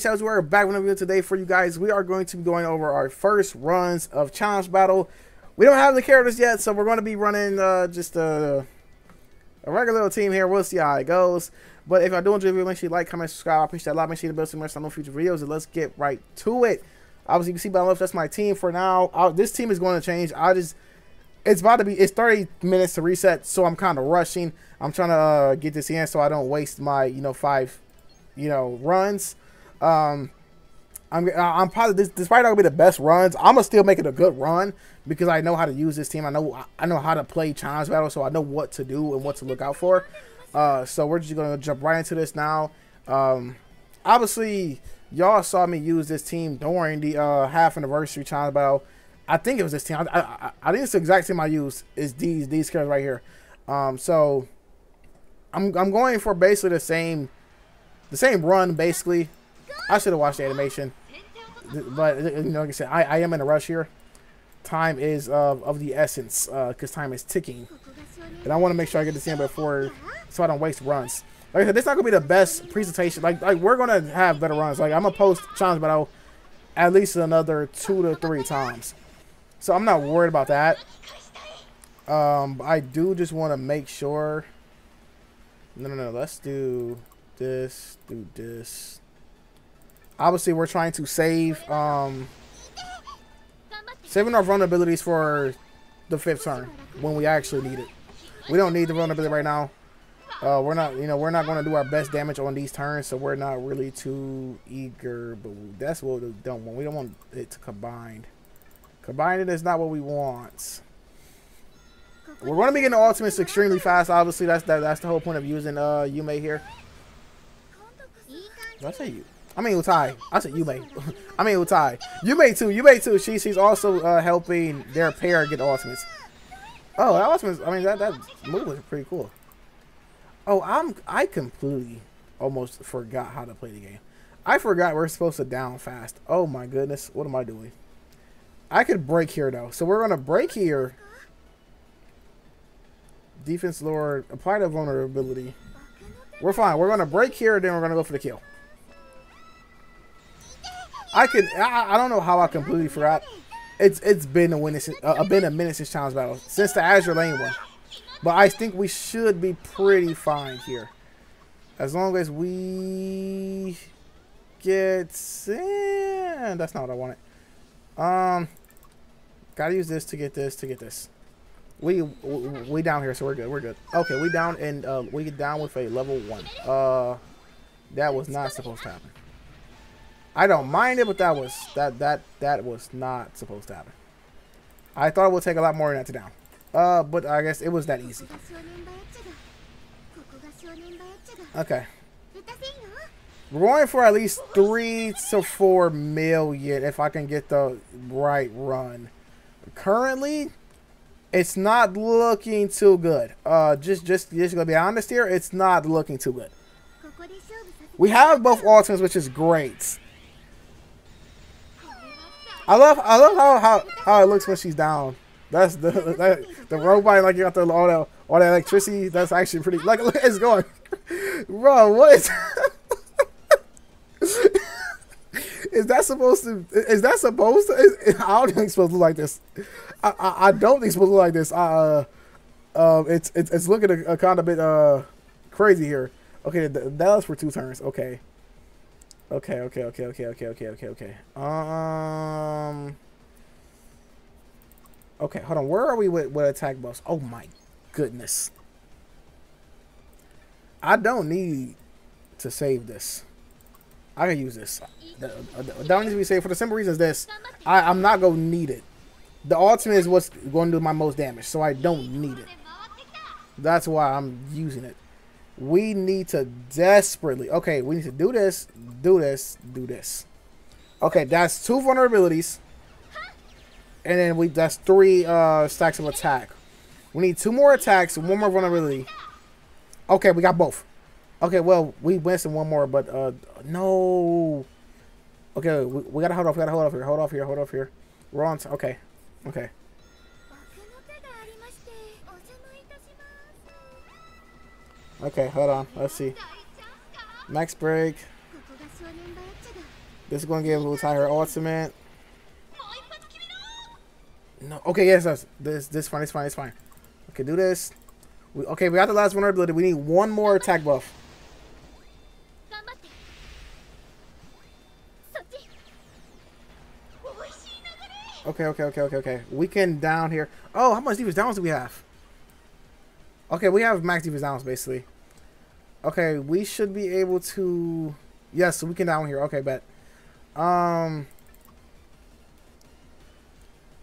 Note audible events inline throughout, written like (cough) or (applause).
Sales. We're back with a video today for you guys. We are going to be going over our first runs of Challenge Battle. We don't have the characters yet, so we're going to be running uh, just a, a regular little team here. We'll see how it goes. But if y'all do enjoy the video, make sure you like, comment, subscribe. I appreciate that lot. Make sure you bell so much on future videos. And let's get right to it. Obviously, you can see by the left, that's my team for now. i this team is going to change. I just, it's about to be, it's 30 minutes to reset, so I'm kind of rushing. I'm trying to uh, get this in so I don't waste my, you know, five, you know, runs. Um, I'm, I'm probably, this, despite not gonna be the best runs, I'm gonna still make it a good run because I know how to use this team. I know, I know how to play challenge battle, so I know what to do and what to look out for. Uh, so we're just gonna jump right into this now. Um, obviously, y'all saw me use this team during the uh, half anniversary challenge battle. I think it was this team. I, I, I think it's the exact team I used. Is these these characters right here. Um, so I'm I'm going for basically the same the same run basically. I should have watched the animation, but you know, like I said, I, I am in a rush here. Time is uh, of the essence because uh, time is ticking, and I want to make sure I get this in before so I don't waste runs. Like I said, this not gonna be the best presentation. Like like we're gonna have better runs. Like I'm gonna post challenge battle at least another two to three times. So I'm not worried about that. Um, I do just want to make sure. No, no, no. Let's do this. Do this. Obviously, we're trying to save um saving our vulnerabilities for the fifth turn when we actually need it. We don't need the vulnerability right now. Uh, we're not, you know, we're not going to do our best damage on these turns, so we're not really too eager. But that's what we don't want. We don't want it to combine. Combining is not what we want. We're going to be getting ultimates extremely fast. Obviously, that's that, that's the whole point of using uh Yume here. Did I say you? I mean Utai. I said Yume. (laughs) I mean Utai. Yume too. Yume too. She she's also uh, helping their pair get ultimates. Oh, that ultimates. I mean that that move was pretty cool. Oh, I'm I completely almost forgot how to play the game. I forgot we're supposed to down fast. Oh my goodness, what am I doing? I could break here though, so we're gonna break here. Defense Lord, apply the vulnerability. We're fine. We're gonna break here, then we're gonna go for the kill. I could. I, I don't know how I completely forgot. It's it's been a minute. Uh, been a minute since challenge battle since the Azur Lane one. But I think we should be pretty fine here. As long as we get... Eh, that's not what I wanted. Um, Gotta use this to get this to get this. We we down here, so we're good. We're good. Okay, we down and uh, we get down with a level one. Uh, that was not supposed to happen. I don't mind it, but that was that that that was not supposed to happen. I thought it would take a lot more than that to down. Uh, but I guess it was that easy. Okay. We're going for at least three to four million if I can get the right run. Currently, it's not looking too good. Uh, just just just gonna be honest here, it's not looking too good. We have both ultimates, which is great. I love I love how how, how it looks when she's down. That's the (laughs) that, the robot like you got the all that all that electricity. That's actually pretty. Like look, it's going, (laughs) bro. What is? (laughs) is that supposed to? Is that supposed to? Is, I don't think it's supposed to look like this. I, I, I don't think it's supposed to look like this. Uh, uh, it's it's it's looking a, a kind of bit uh crazy here. Okay, that was for two turns. Okay. Okay, okay, okay, okay, okay, okay, okay, okay. Um. Okay, hold on. Where are we with, with attack buffs? Oh my goodness. I don't need to save this. I can use this. The, don't need to be saved for the simple reason is this. I, I'm not going to need it. The ultimate is what's going to do my most damage, so I don't need it. That's why I'm using it. We need to desperately... Okay, we need to do this, do this, do this. Okay, that's two vulnerabilities. And then we that's three uh, stacks of attack. We need two more attacks, one more vulnerability. Okay, we got both. Okay, well, we missing one more, but uh, no. Okay, we, we, gotta hold off. We gotta hold off here. Hold off here. Hold off here. We're on. Okay, okay. Okay, hold on. Let's see. Max break. This is going to give Utai her ultimate. No. Okay, yes, yes. This this fine, it's fine, it's fine. Okay, do this. We, okay, we got the last vulnerability. We need one more attack buff. Okay, okay, okay, okay, okay. We can down here. Oh, how much defense downs do we have? Okay, we have max defense downs, basically. Okay, we should be able to... Yes, we can down here. Okay, bet. Um...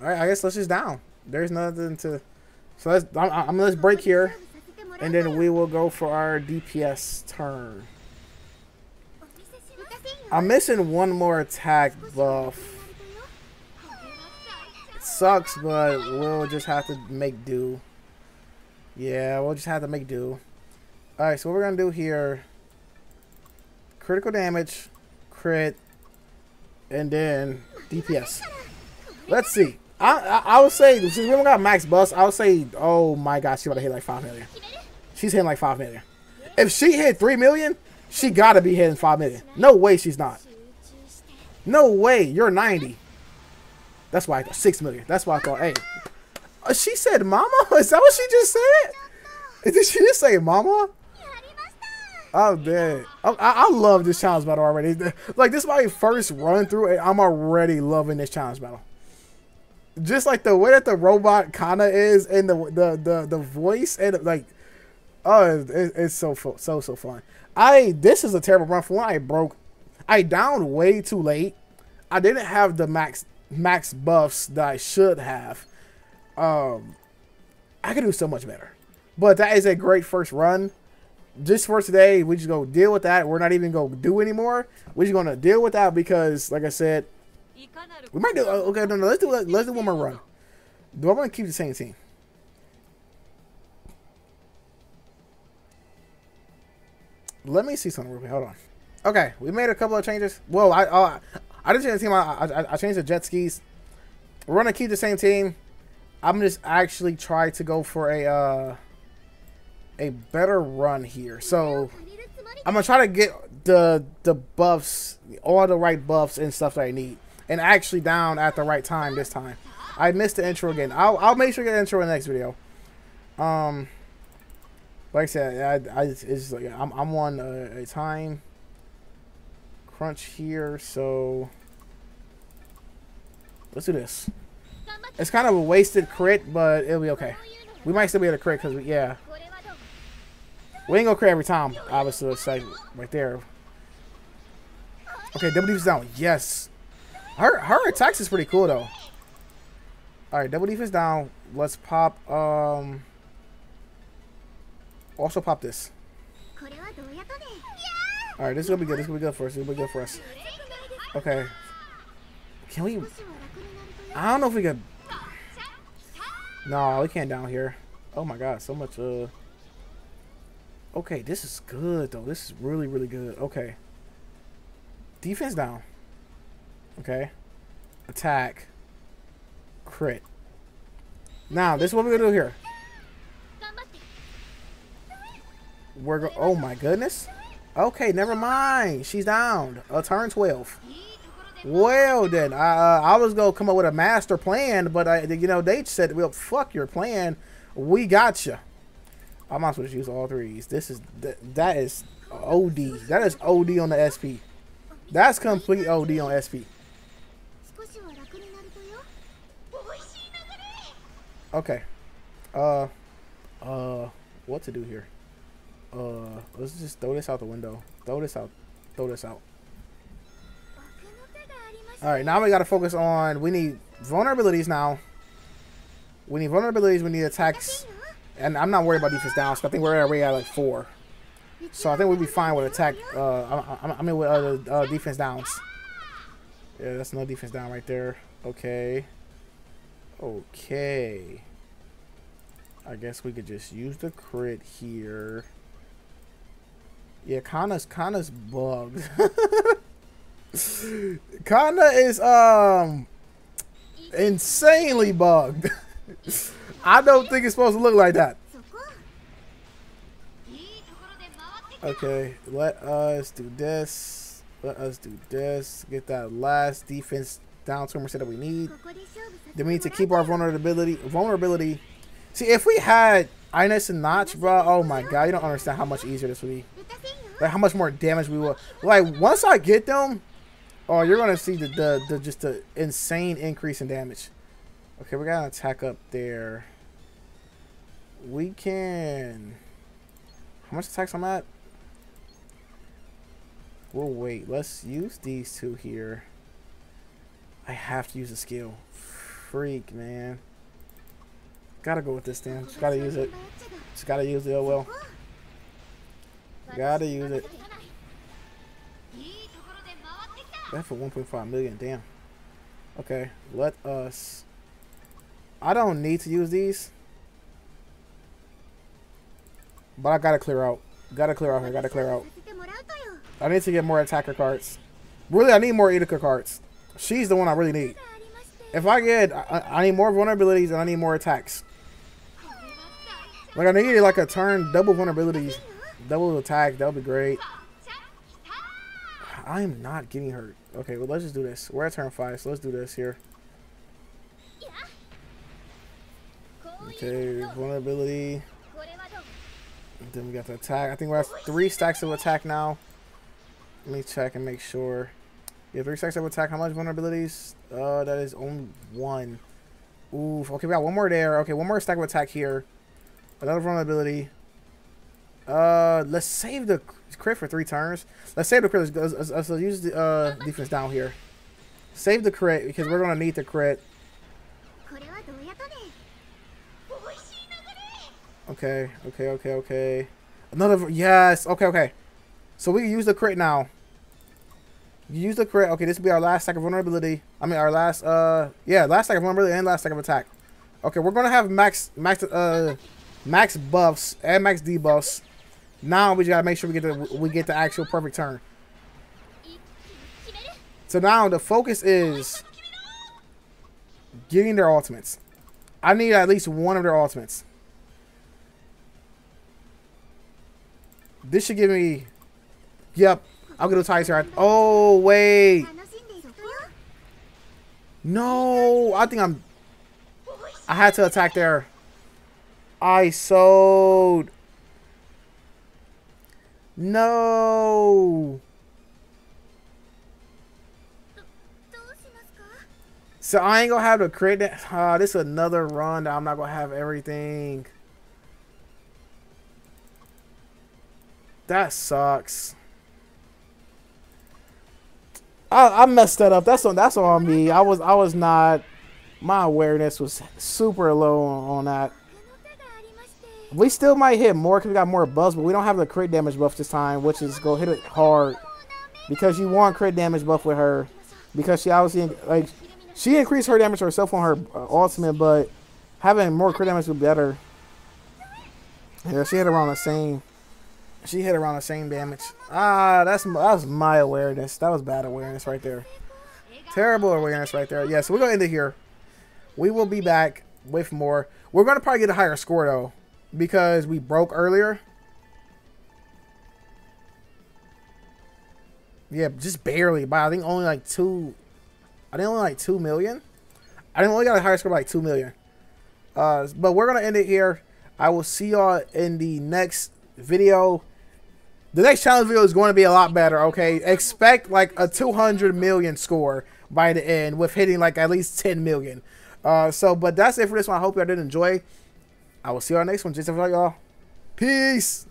Alright, I guess let's just down. There's nothing to... So let's... I'm, I'm let's break here. And then we will go for our DPS turn. I'm missing one more attack buff sucks, but we'll just have to make do. Yeah, we'll just have to make do. Alright, so what we're going to do here... Critical damage, crit, and then DPS. Let's see. I, I, I would say, since we don't got max bust, I would say, oh my god, she's about to hit like 5 million. She's hitting like 5 million. If she hit 3 million, she gotta be hitting 5 million. No way she's not. No way, you're 90. That's why I thought six million. That's why I thought, hey. Uh, she said mama? (laughs) Is that what she just said? Did she just say mama? Oh, dead. I, I, love this challenge battle already. Like, this is my first run through, and I'm already loving this challenge battle. Just like the way that the robot kind of is, and the, the the the voice, and like, oh, it, it's so so so fun. I this is a terrible run for one. I broke. I downed way too late. I didn't have the max max buffs that I should have, um, I could do so much better. But that is a great first run. Just for today, we just go deal with that. We're not even to do anymore. We're just to deal with that because, like I said, we might do. Uh, okay, no, no, let's do let's do one more run. Do I want to keep the same team? Let me see something real quick. Hold on. Okay, we made a couple of changes. Well, I uh, I didn't change the team. I, I, I changed the jet skis. We're gonna keep the same team. I'm just actually try to go for a uh, a better run here. So I'm gonna try to get the the buffs, all the right buffs and stuff that I need, and actually down at the right time this time. I missed the intro again. I'll I'll make sure to get the intro in the next video. Um, like I said, I, I it's like I'm I'm on a, a time crunch here, so let's do this. It's kind of a wasted crit, but it'll be okay. We might still be able to crit because, yeah. We ain't gonna crit every time, obviously. It's like right there. Okay, double defense down. Yes. Her her attacks is pretty cool though. Alright, double defense down. Let's pop um also pop this. Alright, this is gonna be good. This is gonna be good for us. This is gonna be good for us. Okay. Can we... I don't know if we can... No, we can't down here. Oh my god, so much, uh... Okay, this is good, though. This is really, really good. Okay. Defense down. Okay. Attack. Crit. Now, this is what we're gonna do here. We're go- Oh my goodness. Okay, never mind. She's down. A turn 12. Well then, uh, I was gonna come up with a master plan, but I, you know they said, "Well, fuck your plan. We got you." I might as well use all threes. This is that, that is OD. That is OD on the SP. That's complete OD on SP. Okay. Uh, uh, what to do here? Uh, let's just throw this out the window. Throw this out. Throw this out. Alright, now we gotta focus on... We need vulnerabilities now. We need vulnerabilities, we need attacks. And I'm not worried about defense down, so I think we're already at like four. So I think we'll be fine with attack. Uh, I, I mean, with uh, uh, defense downs. Yeah, that's no defense down right there. Okay. Okay. I guess we could just use the crit here. Yeah, Kana's Kana's bugged. (laughs) Kana is um insanely bugged. (laughs) I don't think it's supposed to look like that. Okay, let us do this. let us do this. Get that last defense down to percent that we need. Then we need to keep our vulnerability. Vulnerability. See, if we had Ines and Notch, bro, oh my god, you don't understand how much easier this would be. Like how much more damage we will. Like once I get them, oh, you're gonna see the the, the just the insane increase in damage. Okay, we got an attack up there. We can. How much attacks I'm at? We'll wait. Let's use these two here. I have to use a skill. Freak, man. Gotta go with this thing. Just gotta use it. Just gotta use it. Oh well. Gotta use it. That for 1.5 million. Damn. Okay. Let us. I don't need to use these. But I gotta clear out. Gotta clear out here. Gotta clear out. I need to get more attacker cards. Really, I need more Etika cards. She's the one I really need. If I get, I, I need more vulnerabilities and I need more attacks. Like I need like a turn double vulnerabilities, double attack. That would be great. I'm not getting hurt. Okay, well let's just do this. We're at turn five, so let's do this here. Okay, vulnerability. Then we got the attack. I think we have three stacks of attack now. Let me check and make sure. Yeah, three stacks of attack. How much vulnerabilities? Uh, that is only one. Oof. Okay, we got one more there. Okay, one more stack of attack here. Another vulnerability. Uh, let's save the crit for three turns. Let's save the crit. Let's, let's, let's use the uh, defense down here. Save the crit because we're gonna need the crit. Okay, okay, okay, okay. Another, yes, okay, okay. So we use the crit now. Use the crit. Okay, this will be our last stack of vulnerability. I mean, our last, uh, yeah, last stack of vulnerability and last stack of attack. Okay, we're gonna have max, max, uh, max buffs and max debuffs. Now we just gotta make sure we get the we get the actual perfect turn. So now the focus is getting their ultimates. I need at least one of their ultimates. This should give me... Yep. I'll get a Tiger. Oh, wait. No. I think I'm... I had to attack there. I sold. No. So I ain't gonna have to create that. Uh, this is another run that I'm not gonna have everything. That sucks. I, I messed that up. That's on that's on me. I was I was not my awareness was super low on, on that. We still might hit more because we got more buffs, but we don't have the crit damage buff this time, which is go hit it hard. Because you want crit damage buff with her. Because she obviously, like, she increased her damage herself on her uh, ultimate, but having more crit damage would be better. Yeah, she hit around the same. She hit around the same damage. Ah, that's that was my awareness. That was bad awareness right there. Terrible awareness right there. Yeah, so we're gonna end it here. We will be back with more. We're gonna probably get a higher score though, because we broke earlier. Yeah, just barely. By I think only like two. I think only like two million. I think only got a higher score by like two million. Uh, but we're gonna end it here. I will see y'all in the next video the next challenge video is going to be a lot better, okay? Expect like a 200 million score by the end with hitting like at least 10 million. Uh, so, but that's it for this one. I hope y'all did enjoy. I will see y'all next one. Just y'all. Peace.